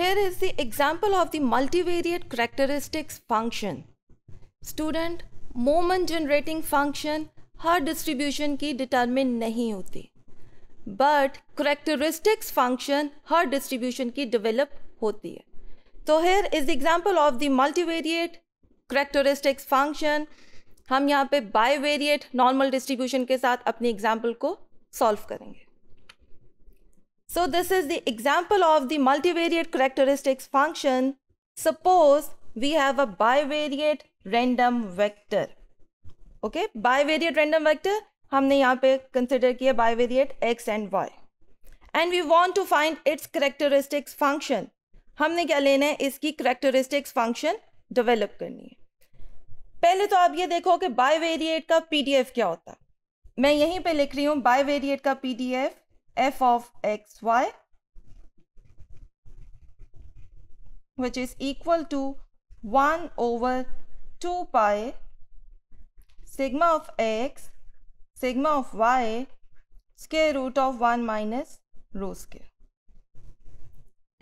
Here is the example of the multivariate characteristics function. Student, moment generating function हर distribution की determine नहीं होती. But characteristics function हर distribution की develop होती है. तो here is example of the multivariate characteristics function हम यहाँ पे बाईवेरिएट नॉर्मल डिस्ट्रीब्यूशन के साथ अपने एग्ज़ाम्पल को सॉल्व करेंगे. So this is the example of the multivariate characteristics function. Suppose we have a bivariate random vector. Okay, bivariate random vector हमने यहाँ पे consider किया bivariate x and y. And we want to find its characteristics function. हमने क्या लेना है इसकी characteristics function develop करनी है पहले तो आप ये देखो कि बाईवेरिएट का पीडीएफ क्या होता है मैं यहीं पे लिख रही हूँ बाईवेरिएट का PDF f of xy which is equal to 1 over 2 pi sigma of x sigma of y square root of 1 minus rho square.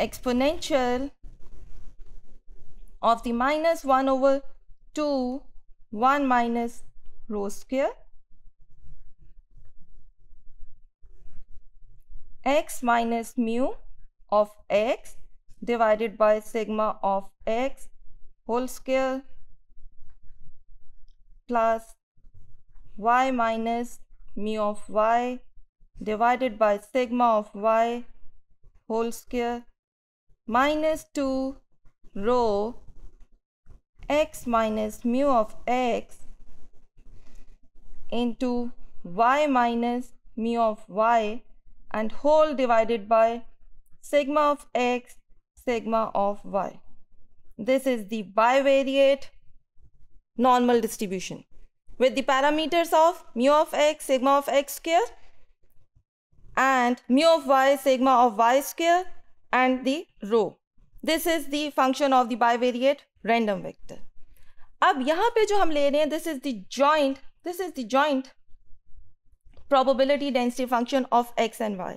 Exponential of the minus 1 over 2 1 minus rho square x minus mu of x divided by sigma of x whole square plus y minus mu of y divided by sigma of y whole square minus 2 rho x minus mu of x into y minus mu of y and whole divided by sigma of x sigma of y. This is the bivariate normal distribution with the parameters of mu of x sigma of x square and mu of y sigma of y square and the rho. This is the function of the bivariate random vector. अब यहाँ पे जो हम ले रहे हैं this is the joint this is the joint probability density function of x and y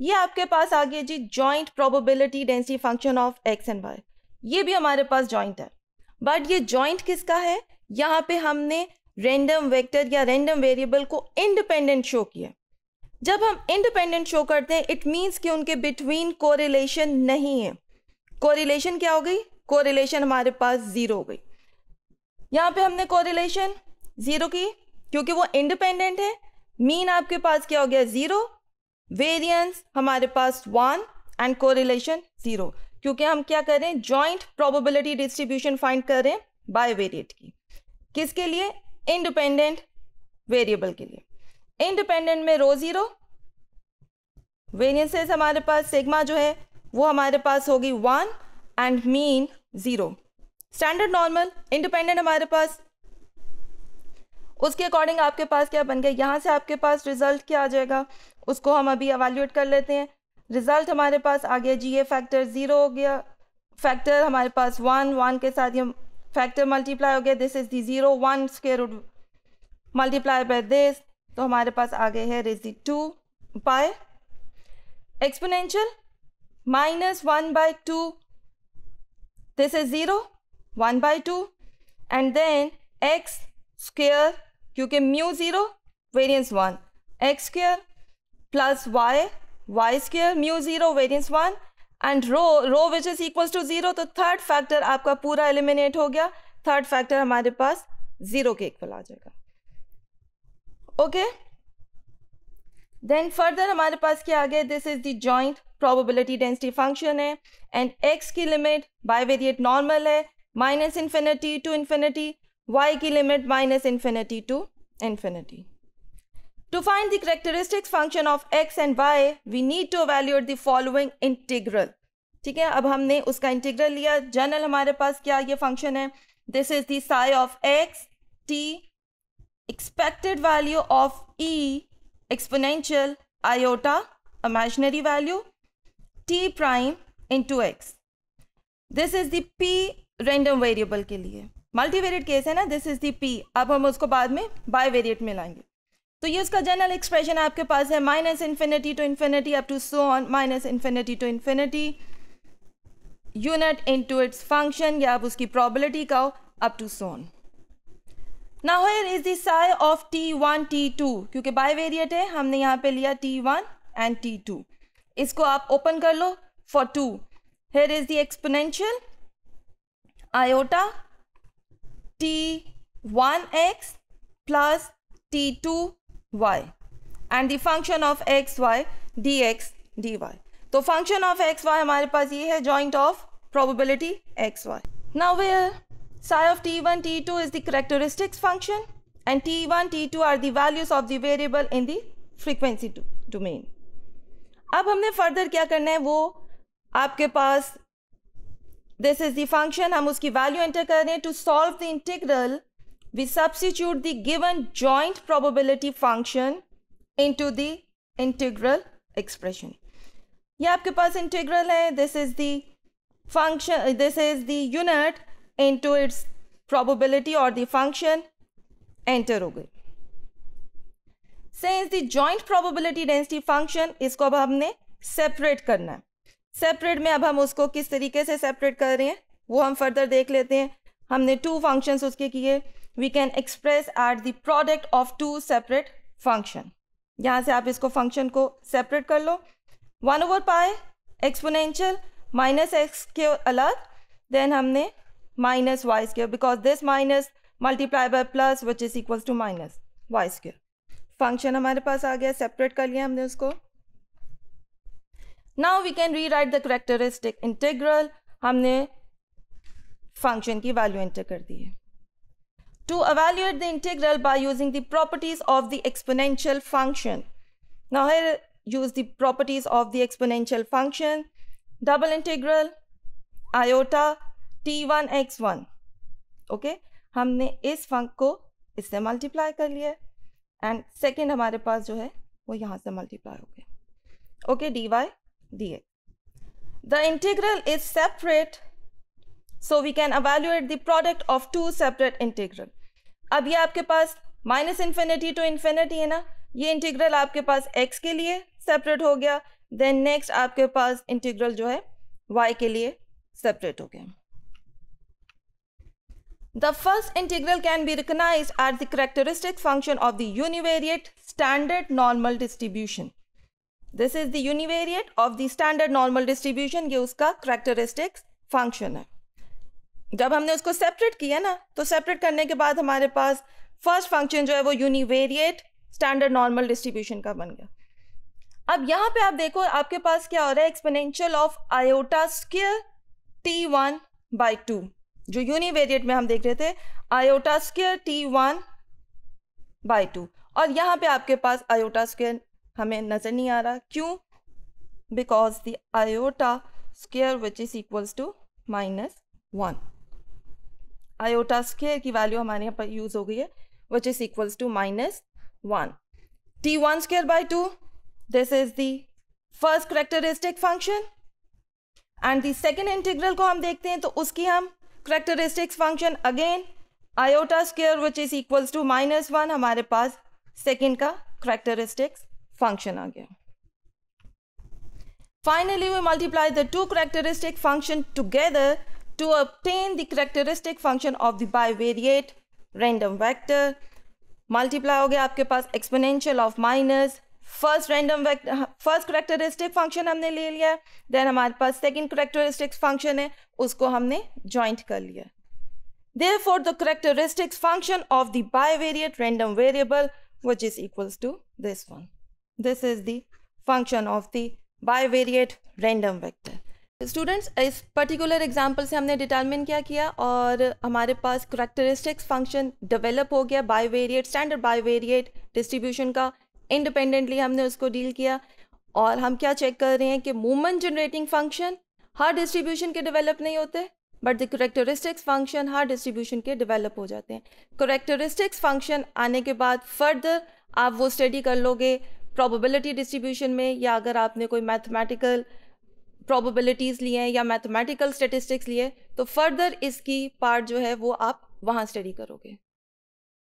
ये आपके पास आ गया जी joint probability density function of x and y ये भी हमारे पास जॉइंट है। बट ये जॉइंट किसका है? यहाँ पे हमने रेंडम वेक्टर या रेंडम वेरिएबल को इंडिपेंडेंट शो किया। जब हम इंडिपेंडेंट शो करते हैं इट मीन्स कि उनके बिटवीन कोरिलेशन नहीं है। कोरिलेशन क्या हो गई? कोरिलेशन हमारे पास ज़ीरो हो गई। यहाँ पे हमने कोरिलेशन ज़ीरो की, क्योंकि वो इंडिपेंडेंट है। मीन आपके पास क्या हो गया? ज़ीरो वेरियंस हमारे पास वन एंड कोरिलेशन ज़ीरो क्योंकि हम क्या करें ज्वाइंट प्रोबेबिलिटी डिस्ट्रीब्यूशन फाइंड करें बाय वेरिएट की। किसके लिए? इंडिपेंडेंट वेरिएबल के लिए। इंडिपेंडेंट में रो ज़ीरो वेरियंसेस हमारे पास सिग्मा जो है, वो हमारे पास होगी one and mean zero standard normal independent हमारे पास उसके अकॉर्डिंग आपके पास क्या बन गया? यहाँ से आपके पास रिज़ल्ट क्या आ जाएगा? उसको हम अभी एवेल्यूएट कर लेते हैं। रिज़ल्ट हमारे पास आ गया जी ए फैक्टर ज़ीरो हो गया। फैक्टर हमारे पास वन वन के साथ ये फैक्टर मल्टीप्लाई हो गया। This is the zero one square root multiply by this तो हमारे पास आ गए है raise to by exponential minus one by two this is zero one by two and then x square क्योंकि mu zero variance one x square plus y y square mu zero variance one and rho rho which is equals to zero तो third factor आपका पूरा eliminate हो गया। Third factor हमारे पास zero के equal आ जाएगा। Okay then further हमारे पास क्या आ गया? This is the joint probability density function है। एंड एक्स की लिमिट बाय वेरिएट नॉर्मल है। Minus infinity to infinity y की limit minus infinity to infinity to find the characteristics function of x and y, we need to evaluate the following integral ठीक है अब हमने उसका integral लिया। General हमारे पास क्या ये फ़ंक्शन है? This is psi of x, t, expected value of e, exponential iota imaginary value t prime into x this is the random variable के लिए। मल्टीवेरिएट केस है ना दिस इज़ दी पी अब हम उसको बाद में बाय वेरिएट में लाएँगे तो ये उसका जनरल एक्सप्रेशन आपके पास है minus infinity to infinity up to so on minus infinity to infinity unit into its function, या आप उसकी probability का up to so on. Now here is the t of t1 t2 क्योंकि bivariate है, हमने यहाँ पे लिया t one and t two इसको आप ओपन कर लो for 2 here is the exponential iota t1x plus t t2y and the function of xy dx dy तो ऑफ़ एक्स वाई हमारे पास ये है of probability x y now where psi of t1 t2 is the characteristics function and t1 t2 are the values of the variable in the frequency domain अब हमने further क्या करना है वो आपके पास दिस इज़ द फ़ंक्शन हम उसकी वैल्यू एंटर कर रहे हैं to solve the integral we substitute the given joint probability function into the integral expression ये आपके पास इंटीग्रल है. This is the function, this is the unit into its probability or the function enter हो गई. Since the joint probability density function, इसको अब हमने separate करना है. सेपरेट में अब हम उसको किस तरीके से सेपरेट कर रहे हैं, वो हम फर्दर देख लेते हैं। हमने टू फ़ंक्शंस उसके किए। We can express at the product of two separate function यहाँ से आप इसको फ़ंक्शन को सेपरेट कर लो। One over pi exponential minus x के अलग देन हमने minus y square because this minus multiply by plus which is equal to minus y square function हमारे पास आ गया सेपरेट कर लिया हमने उसको। Now we can rewrite the characteristic integral हमने फ़ंक्शन की वैल्यू एंटर कर दी है to evaluate the integral by using the properties of the exponential function. Now here use the properties of the exponential function. Double integral iota t1 x1. okay? हमने इस फंक को इससे multiply कर लिया एंड सेकेंड हमारे पास जो है वो यहाँ से मल्टीप्लाई हो गया okay d y x the integral is separate so we can evaluate the product of two separate integral. अब ये आपके पास माइनस इन्फिनिटी टू इन्फिनिटी है ना? ये इंटीग्रल आपके पास एक्स के लिए सेपरेट हो गया देन नेक्स्ट आपके पास इंटीग्रल जो है वाई के लिए सेपरेट हो गया। The first integral can be recognise at the characteristic function of the univariate standard normal distribution this is the univariate of the standard normal distribution ये उसका करेक्टरिस्टिक फ़ंक्शन है। जब हमने उसको सेपरेट किया ना तो सेपरेट करने के बाद हमारे पास फ़र्स्ट फ़ंक्शन जो है वो यूनिवेरिएट स्टैंडर्ड नॉर्मल डिस्ट्रीब्यूशन का बन गया। अब यहाँ पे आप देखो, आपके पास क्या हो रहा है? Exponential of iota square t one by two जो यूनिवेरिएट में हम देख रहे थे iota square t one by two और यहाँ पे आपके पास आयोटा स्क्र हमें नज़र नहीं आ रहा। क्यों? Because the iota square which is equals to minus one iota square की वैल्यू हमारे यहाँ पर यूज़ हो गई है which is equals to minus one t one square by two this is the first characteristic function and the second integral को हम देखते हैं तो उसकी हम characteristics function again iota square which is equals to minus one हमारे पास second का करेक्टरिस्टिक्स फ़ंक्शन आ गया। Finally we multiply the two characteristic function together to obtain the characteristic function of the bivariate random vector multiply हो गया आपके पास exponential of minus first random vector first characteristic function हमने ले लिया। Then हमारे पास second characteristic function है, उसको हमने ज्वाइंट कर लिया। Therefore the characteristic function of the bivariate random variable which is equals to this one this is the function of the bivariate random vector. Students इस पर्टिकुलर एग्ज़ाम्पल से हमने determine क्या किया और हमारे पास करेक्टरिस्टिक्स फ़ंक्शन डेवलप हो गया bivariate standard bivariate distribution का। इंडिपेंडेंटली हमने उसको डील किया और हम क्या चेक कर रहे हैं कि मूवमेंट जनरेटिंग फ़ंक्शन हर डिस्ट्रीब्यूशन के डेवलप नहीं होते बट द करेक्टरिस्टिक्स फ़ंक्शन हर डिस्ट्रीब्यूशन के डेवलप हो जाते हैं। करेक्टरिस्टिक्स फ़ंक्शन आने के बाद फर्दर आप वो स्टडी कर लोगे प्रोबेबिलिटी डिस्ट्रीब्यूशन में, या अगर आपने कोई मैथमेटिकल प्रोबेबिलिटीज़ लिए हैं या मैथमेटिकल स्टेटिस्टिक्स लिए तो फर्दर इसकी पार्ट जो है वो आप वहाँ स्टडी करोगे।